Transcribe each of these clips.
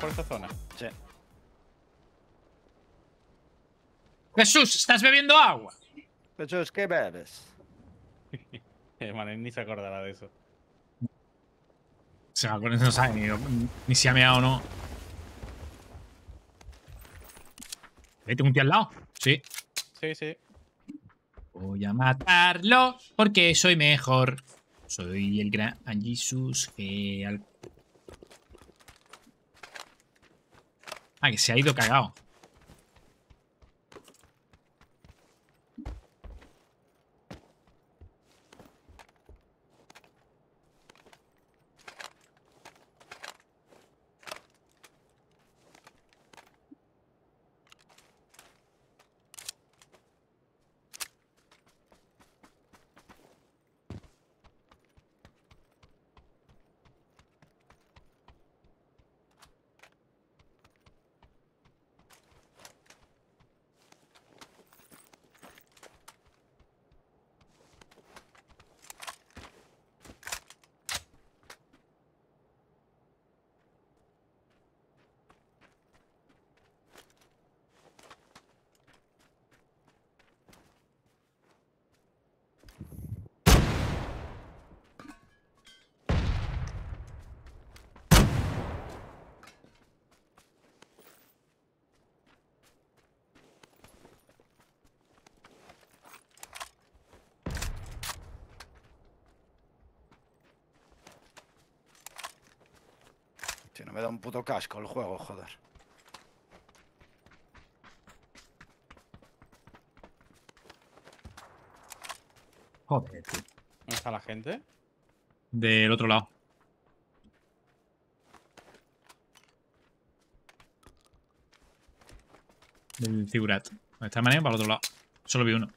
Por esta zona. Sí. Jesús, ¿estás bebiendo agua? Jesús, ¿qué bebes? Eh, Manel ni se acordará de eso. Se me acuerda, no sabe ni, ni si ha meado o no. ¿Eh, tengo un tío al lado? Sí. Sí, sí. Voy a matarlo porque soy mejor. Soy el gran Jesus que al... Ah, que se ha ido cagado. Me da un puto casco el juego, joder. Joder, tío. ¿Dónde está la gente? Del otro lado. Del figurat. De esta manera para el otro lado. Solo vi uno.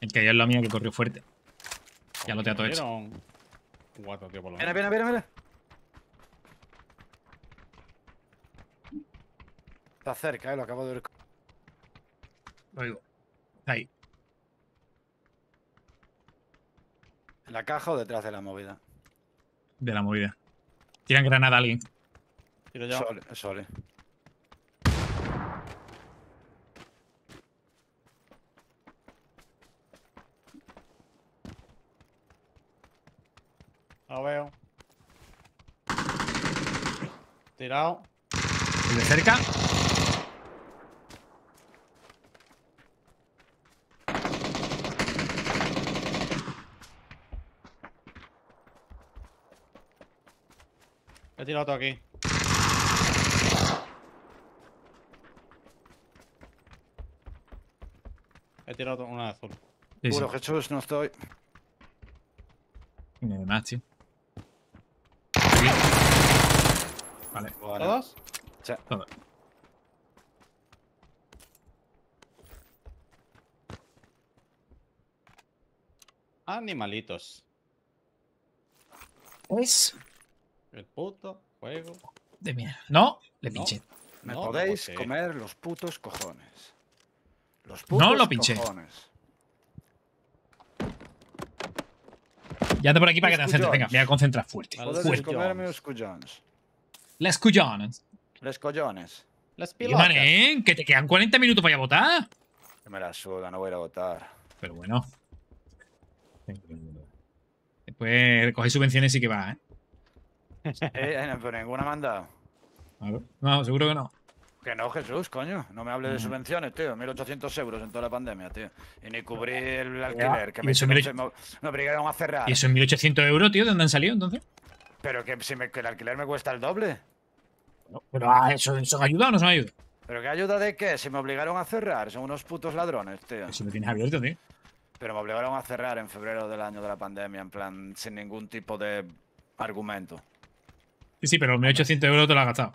El que hay en la mía que corrió fuerte. Ya lo te ha todo hecho. Cuatro, tío, por lo Viene, menos. viene, viene, viene. Está cerca, eh, lo acabo de ver. Lo digo. Está ahí. ¿En la caja o detrás de la movida? De la movida. Tiran granada a alguien. Tiro yo. Sole, Sole. Lo veo. Tirado. El de cerca. He tirado otro aquí. He tirado otro- una de azul. Sí, sí. Puro Jesús, no estoy. No hay más, tío. Aquí. Vale. ¿Todos? sí. Todo. Animalitos. Es El puto juego. de mierda. No, le No. pinché. Me No, podéis porque- comer los putos cojones. Los No putos lo pinché. cojones. Ya anda por aquí para que te concentres. Venga, voy a concentrar fuerte. Podéis Fuerte. comerme los collons. Las cuyones. Les collones. Las pilotas. manen, que te quedan 40 minutos para ir a votar. Que me la suda, no voy a ir a votar. Pero bueno. Después recoger subvenciones sí que va, ¿eh? Eh, eh, pero ninguna me han dado. A ver. No, seguro que no. Que no, Jesús, coño. No me hables de subvenciones, tío. 1.800 euros en toda la pandemia, tío. Y ni cubrí el alquiler, que ¿Y me, eso me, 1800? me- me obligaron a cerrar. ¿Y esos 1.800 euros, tío? ¿De dónde han salido entonces? Pero que, si me- que el alquiler me cuesta el doble. Pero ah, ¿eso, ¿eso han ayudado o no se han ayudado? ¿Pero qué ayuda de qué? Si me obligaron a cerrar. Son unos putos ladrones, tío. Si lo tienes abierto, tío. Pero me obligaron a cerrar en febrero del año de la pandemia, en plan, sin ningún tipo de argumento. Sí, sí, pero los 1.800 euros te lo has gastado.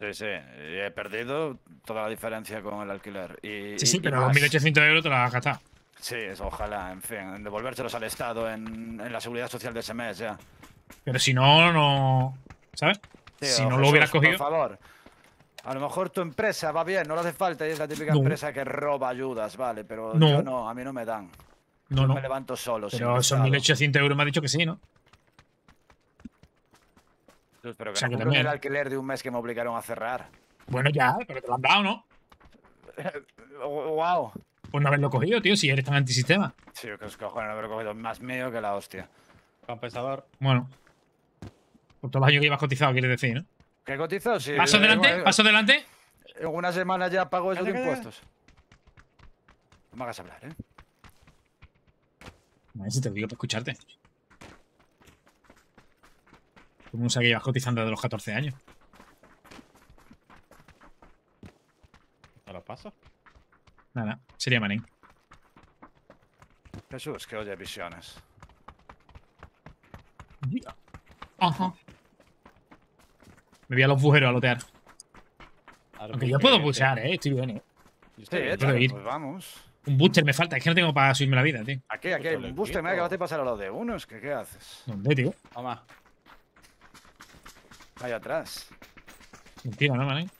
Sí, sí. y he perdido toda la diferencia con el alquiler. Y, Sí, sí, y pero los más. 1.800 euros te los has gastado. Sí, eso, ojalá, en fin, devolvérselos al Estado en, en la seguridad social de ese mes ya. Pero si no, no. ¿Sabes? Si no lo hubieras cogido. Por favor. A lo mejor tu empresa va bien, no le hace falta y es la típica No. empresa que roba ayudas, vale, pero No. yo no, a mí no me dan. No, Yo no. me levanto solo. Pero son Estado. 1.800 euros, me ha dicho que sí, ¿no? Pues, Pero O que sea, no que también. el alquiler de un mes que me obligaron a cerrar. Bueno, ya, pero te lo han dado, ¿no? wow. Por no haberlo cogido, tío, si eres tan antisistema. Sí, que os cojones no haber cogido más mío que la hostia. Compensador. Bueno. Por todos los años que llevas cotizado, quieres decir, ¿no? ¿Qué cotizó? Sí, Paso eh, adelante, paso adelante. En una semana ya pago esos impuestos. No me hagas hablar, ¿eh? A ver si te lo digo para escucharte. ¿Cómo no sabe que llevas cotizando desde los 14 años? ¿Te lo paso? Nada, sería manín. Jesús, que oye visiones. Ajá. Me voy a los bujeros a lotear. Aunque yo puedo pushear, eh, estoy bien, eh. Sí, puedo ir. pues vamos. Un booster me falta, es que no tengo para subirme la vida, tío. Aquí, aquí, un booster, me acabas de pasar a lo de unos. ¿Qué, ¿Qué haces? ¿Dónde, tío? Toma. Ahí atrás. Mentira, ¿no, manín?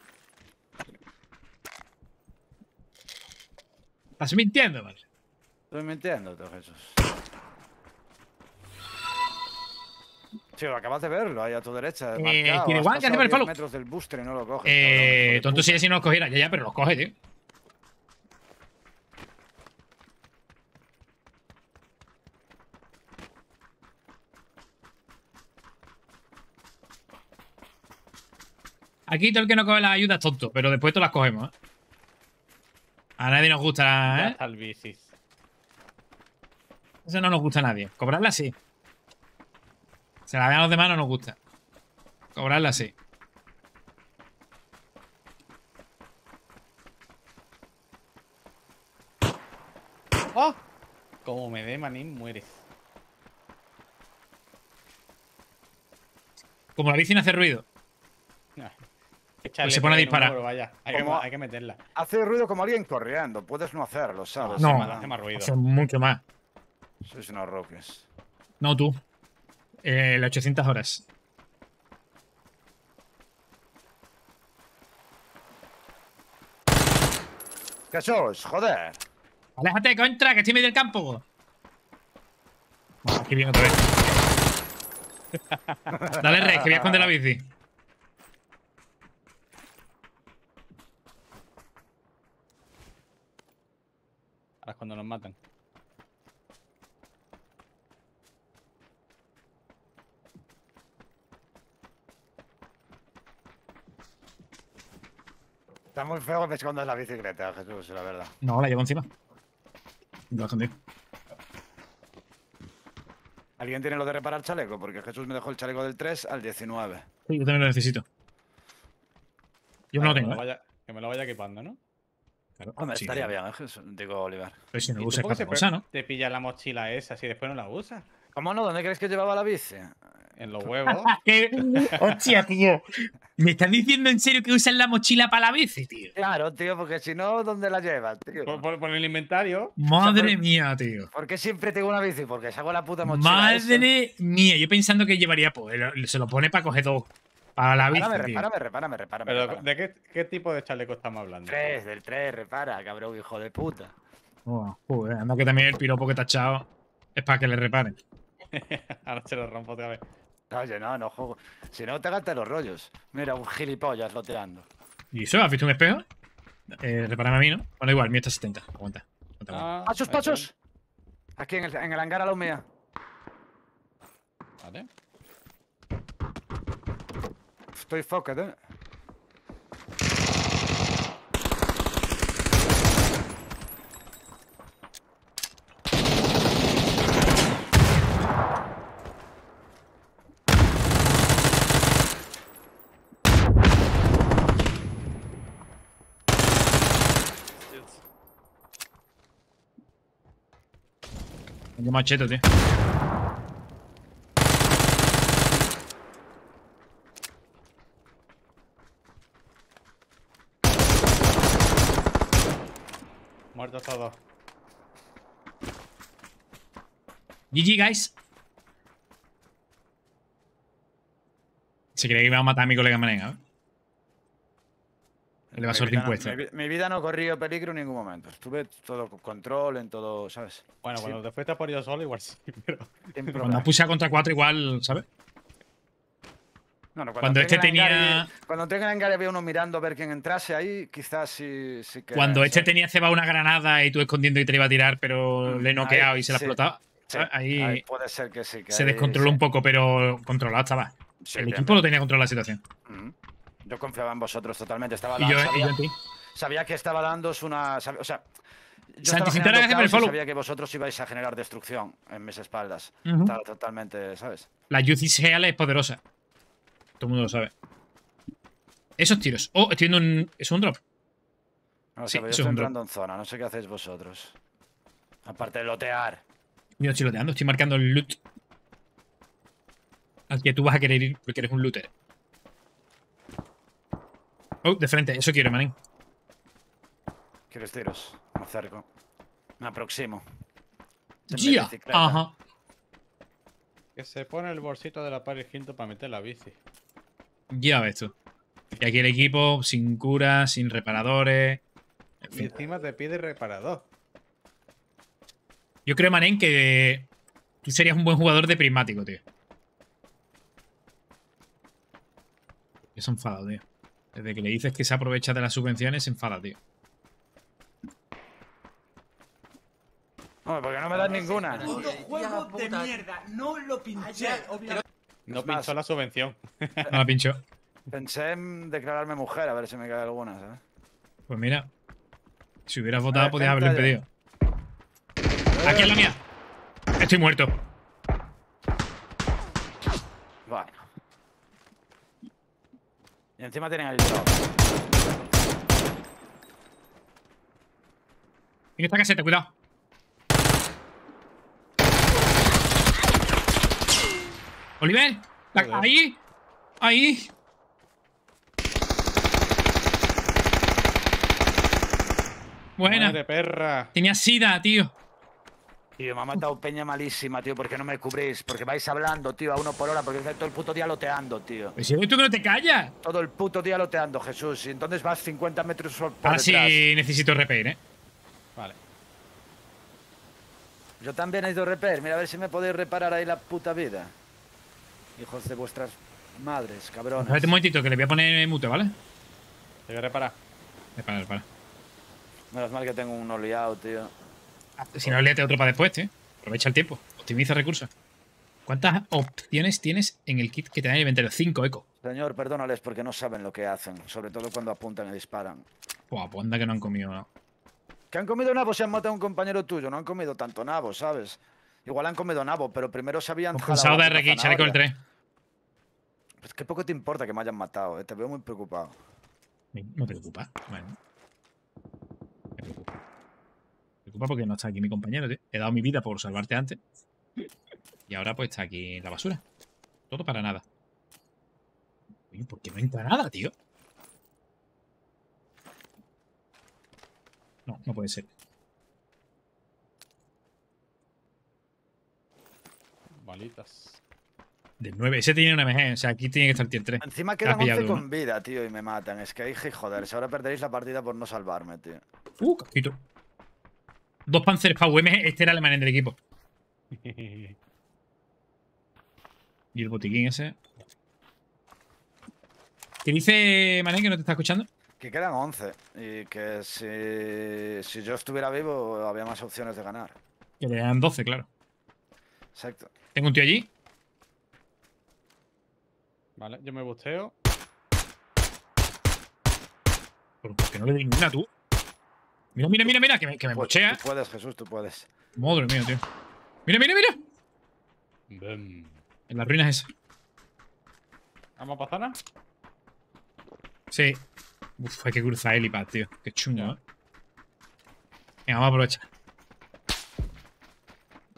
Estás mintiendo, vale. Estoy mintiendo, tú, Jesús. Sí, lo acabas de verlo, ahí a tu derecha. Eh. ¿tiene Has guan? ¿Qué hace pasado para el 10 follow? metros del booster y no lo coges. Eh, cabrón, tonto sería si no los cogiera. Ya, ya, pero los coge, tío. Aquí todo el que no coge las ayudas es tonto, pero después todas las cogemos, ¿eh? A nadie nos gusta, ¿eh? bicis. Eso no nos gusta a nadie. Cobrarla sí. Se la vean los demás no nos gusta. Cobrarla sí. ¡Oh! Como me dé manín, mueres. Como la bici no hace ruido. Pues se pone a disparar. vaya. Hay que, Como- hay que meterla. Hace ruido como alguien corriendo. Puedes no hacerlo, ¿sabes? No. Hace más ruido. Hace mucho más. Sois unos roques. No tú. Eh, las 800 horas. Jesús, joder. Aléjate, contra, que estoy en medio del campo. Bueno, aquí viene otra vez. Dale, Rey, que voy a esconder la bici. Cuando nos matan. Está muy feo que me escondas la bicicleta, Jesús, la verdad. No, la llevo encima. Lo he escondido. ¿Alguien tiene lo de reparar chaleco? Porque Jesús me dejó el chaleco del 3 al 19. Sí, yo también lo necesito. Yo no lo tengo, que, me ¿eh? lo vaya, que me lo vaya equipando, ¿no? Claro, Hombre, sí, estaría bien, ¿eh, Jesús? Digo, Oliver. Pero si no ¿Y lo tú usas te, cosa, ¿no? te pillas la mochila esa si después no la usas? ¿Cómo no? ¿Dónde crees que llevaba la bici? En los huevos. ¿Qué? Hostia, tío. ¿Me estás diciendo en serio que usas la mochila para la bici, tío? Claro, tío, porque si no, ¿dónde la llevas, tío? por, por- por el inventario. Madre mía, tío. ¿Por qué siempre tengo una bici? Porque saco la puta mochila. esa. Madre mía. Yo pensando que llevaría, pues, se lo pone para coger dos. Para la bici, Repárame, repárame, repárame, repárame. Pero, repárame. ¿de qué, qué tipo de chaleco estamos hablando? 3, del 3, repara, cabrón, hijo de puta. Oh, joder, anda que también el piropo que te ha echado es para que le reparen. Ahora se lo rompo otra vez. Oye, no, no juego. Si no, te gastas los rollos. Mira, un gilipollas loteando. ¿Y eso? ¿Has visto un espejo? Eh, repárame a mí, ¿no? Bueno, igual, mío está a 70. Aguanta. aguanta, aguanta. Ah, ¡Pachos, pachos! Aquí en el, en el hangar a la mía. está. Vale. Estoy fucked, eh. Tengo machete, tío. Muertos todos. GG, guys. Se cree que iba a matar a mi colega Manega, ¿eh? El evasor Mi de vida no- impuestos. mi, mi vida no corrió peligro en ningún momento. Estuve todo con control, en todo, ¿sabes? Bueno, Sí. cuando te fuiste por ello solo, igual sí, pero. Cuando has puesto contra 4 igual, ¿sabes? No, no, cuando entré este tenía- cuando entré en Gary había uno mirando a ver quién entrase ahí, quizás sí, sí que. Cuando este tenía cebado una granada y tú escondiendo y te iba a tirar, pero Mm, le he noqueado ahí, y se la sí. explotaba. Sí, ¿sabes? Ahí, ahí puede ser que sí. Que se ahí descontroló sí. un poco, pero controlado estaba. Sí, el equipo lo tenía controlado la situación. Ujú. Yo confiaba en vosotros totalmente. Estaba Y yo, dando- y sabía, yo en ti. sabía que estaba dándos una. O sea. Yo estaba el follow. sabía que vosotros ibais a generar destrucción en mis espaldas. Estaba totalmente, ¿sabes? La UC Real es poderosa. Todo el mundo lo sabe. Esos tiros. Oh, estoy viendo un. ¿Es un drop? No Sí, pero yo estoy un drop. entrando en zona, no sé qué hacéis vosotros. Aparte de lotear. Yo no estoy loteando, estoy marcando el loot. Al que tú vas a querer ir porque eres un looter. Oh, de frente, eso quiero, manín. ¿Quieres tiros? Me acerco. Me aproximo. Ya. Ajá. Que se pone el bolsito de la Hilton para meter la bici. Ya ves tú. Y aquí el equipo sin cura, sin reparadores. En Y encima te pide reparador. Yo creo, Manén, que tú serías un buen jugador de prismático, tío. Que se enfada, tío. Desde que le dices que se aprovecha de las subvenciones, se enfada, tío. Hombre, porque no me das ninguna. Puto juego de mierda, no lo pinché. No pinchó la subvención. No la pincho. Pensé en declararme mujer, a ver si me cae alguna, ¿sabes? Pues mira. Si hubieras votado, podías haberlo impedido. Aquí es la mía. Estoy muerto. Bueno. Y encima tienen el drop. En esta caseta, cuidado. Oliver. la- ahí. Ahí. Buena. Madre perra. Tenía sida, tío. Tío, me ha matado peña malísima, tío, porque no me cubrís. Porque vais hablando, tío, a uno por hora, porque estáis todo el puto día loteando, tío. Pues si tú que no te callas. Todo el puto día loteando, Jesús. Y entonces vas 50 metros por Ahora sí detrás. necesito repair, ¿eh? Vale. Yo también he ido a repair. Mira, a ver si me podéis reparar ahí la puta vida. Hijos de vuestras madres, cabrones. Espérate un momentito, que le voy a poner mute, ¿vale? Te voy a reparar. Repara, repara. Menos mal que tengo uno liado, tío. Si no, léete otro para después, tío. Aprovecha el tiempo. Optimiza recursos. ¿Cuántas opciones tienes en el kit que te da el inventario? 5 eco. Señor, perdónales porque no saben lo que hacen. Sobre todo cuando apuntan y disparan. Buah, pues anda que no han comido, ¿no? Que han comido nabo si han matado a un compañero tuyo. No han comido tanto nabo, ¿sabes? Igual han comido nabo, pero primero se habían cansado de RX, chaleco el zanahoria. 3. Pues qué poco te importa que me hayan matado, ¿eh? Te veo muy preocupado. No te preocupa. Bueno. Me preocupa. Me preocupa porque no está aquí mi compañero, tío. He dado mi vida por salvarte antes. Y ahora pues está aquí en la basura. Todo para nada. Oye, ¿por qué no entra nada, tío? No, no puede ser. Balitas. Del 9. Ese tiene una MG. O sea, aquí tiene que estar el tier 3. Encima quedan pillado 11 uno. con vida, tío, y me matan. Es que hay que joderse. Ahora perderéis la partida por no salvarme, tío. Uh, casquito. Dos panzers para UM. Este era el manen del equipo. Y el botiquín ese. ¿Qué dice Manen que no te está escuchando? Que quedan 11. Y que si, si yo estuviera vivo, había más opciones de ganar. Que le dan 12, claro. Exacto. Tengo un tío allí. Vale, yo me busteo. ¿Pero ¿Por qué no le doy ninguna tú? Mira, mira, mira, mira, que me, que me. Tú puedes, Jesús, tú puedes. Madre mía, tío. Mira, mira, mira. En las ruinas esa. ¿Vamos a pasar? Sí. Uf, hay que cruzar helipad, tío. Qué chungo. ¿eh? Venga, vamos a aprovechar.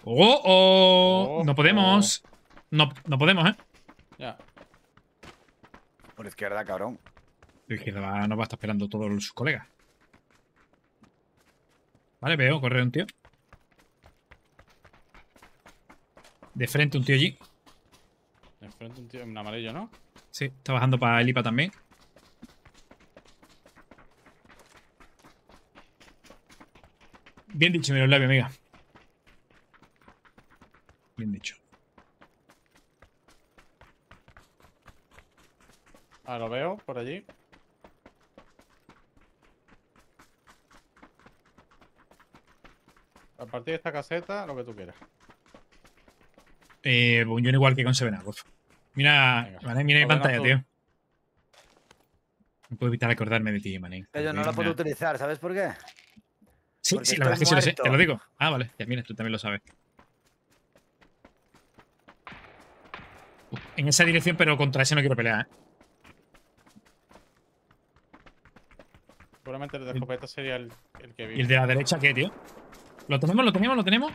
¡Oh, oh! Oh, no podemos. No, no podemos, ¿eh? Ya. Por izquierda, cabrón. La izquierda nos va a estar esperando todos sus colegas. Vale, veo correr un tío. De frente un tío allí. De frente un tío en amarillo, ¿no? Sí, está bajando para el IPA también. Bien dicho, mira los labios, amiga. Bien dicho. Ah, lo veo por allí. A partir de esta caseta, lo que tú quieras. Eh, yo no igual que con Seven Up. Mira, Venga. Mané, mira mi pantalla, tío. No puedo evitar acordarme de ti, Mané. Yo no la puedo utilizar, ¿sabes por qué? Sí, porque sí, la verdad es que sí lo sé. Te lo digo. Ah, vale. Ya, mira, tú también lo sabes. Uf, En esa dirección, pero contra ese no quiero pelear, ¿eh? Seguramente el de escopeta sería el, el que ¿Y el vive. de la derecha qué, tío? ¿Lo tenemos, lo tenemos, lo tenemos?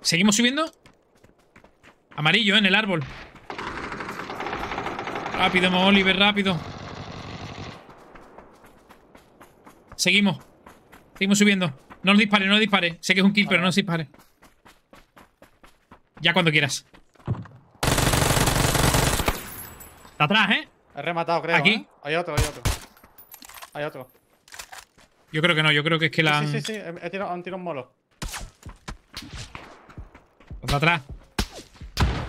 ¿Seguimos subiendo? Amarillo, ¿eh? en el árbol. Rápido, Mo Oliver, rápido. Seguimos. Seguimos subiendo. No nos dispare, no nos dispare. Sé que es un kill, pero no nos dispare. Ya cuando quieras. Está atrás, ¿eh? He rematado, creo. Aquí. ¿eh? Hay otro, hay otro. Hay otro. Yo creo que no, yo creo que es que la Sí, sí, sí, he tirado, han tirado un molo. Está atrás.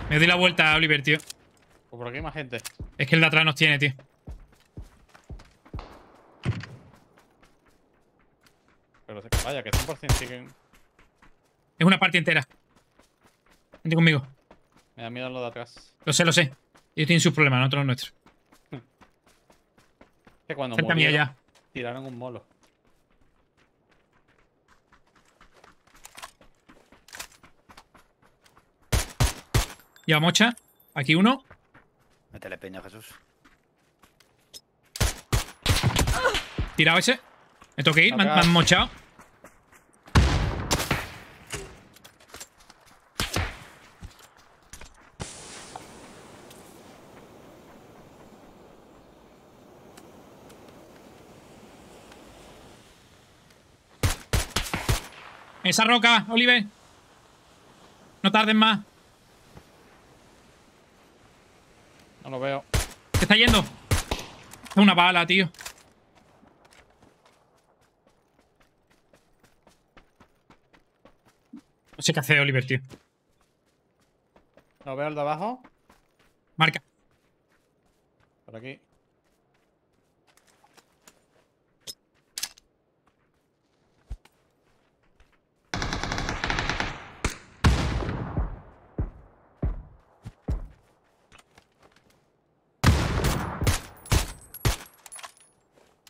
Me doy la vuelta, Oliver, tío. Pues por aquí hay más gente. Es que el de atrás nos tiene, tío. Pero que vaya, que 100% siguen. Es una parte entera. Vente conmigo. Me da miedo lo de atrás. Lo sé, lo sé. Ellos tienen sus problemas, nosotros los nuestros. Que cuando Cerca mía ya. tiraron un molo. Lleva mocha. Aquí uno. Métele peña, Jesús. Tirado ese. Me tengo que ir, me han- me han mochado. Esa roca, Oliver. No tarden más. No lo veo. Se está yendo. Es una bala, tío. No sé qué hace Oliver, tío. Lo veo el de abajo. Marca. Por aquí.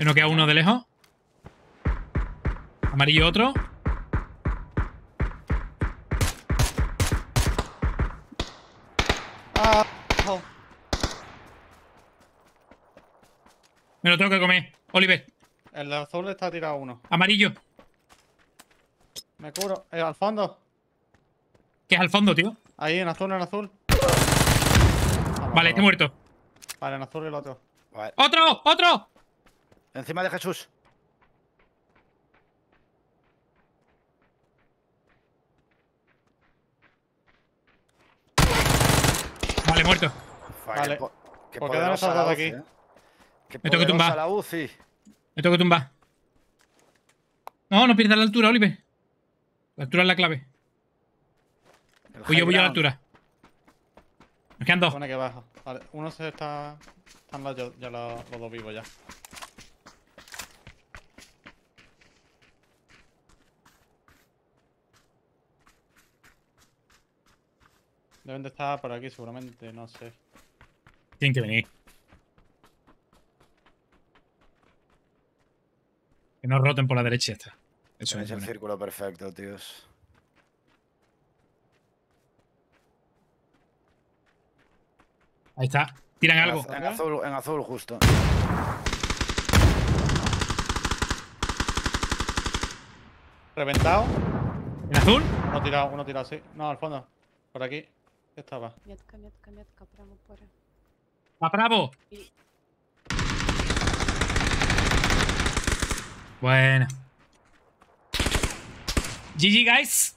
No queda uno de lejos. Amarillo otro. ¡Ah! Me lo tengo que comer. Oliver. El de azul está tirado uno. Amarillo. Me curo. Eh, al fondo. Que es al fondo, tío. Ahí, en azul, en azul. Vale, está muerto. Vale, en azul el otro. Vale. ¡Otro! ¡Otro! Encima de Jesús. Vale, muerto. Vale. Qué ¿Por qué aquí? eh. Me tengo que poderosa tumbar. la UCI. Me tengo que tumbar. No, no pierdas la altura, Oliver. La altura es la clave. Voy yo, high voy yo a la altura. Nos quedan dos. Pone que baja. Vale, uno se está. Están los, ya, ya los, los dos vivos ya. Deben de estar por aquí seguramente, no sé. Tienen que venir. Que no roten por la derecha está. Eso es. el círculo perfecto, tíos. Ahí está. Tiran En algo. En azul, en azul justo. Reventado. ¿En azul? Uno tirado, uno tirado, sí. No, al fondo. Por aquí. Этого. Метка, метка, метка, прямо упоре. По праву! И... Bueno. GG, guys.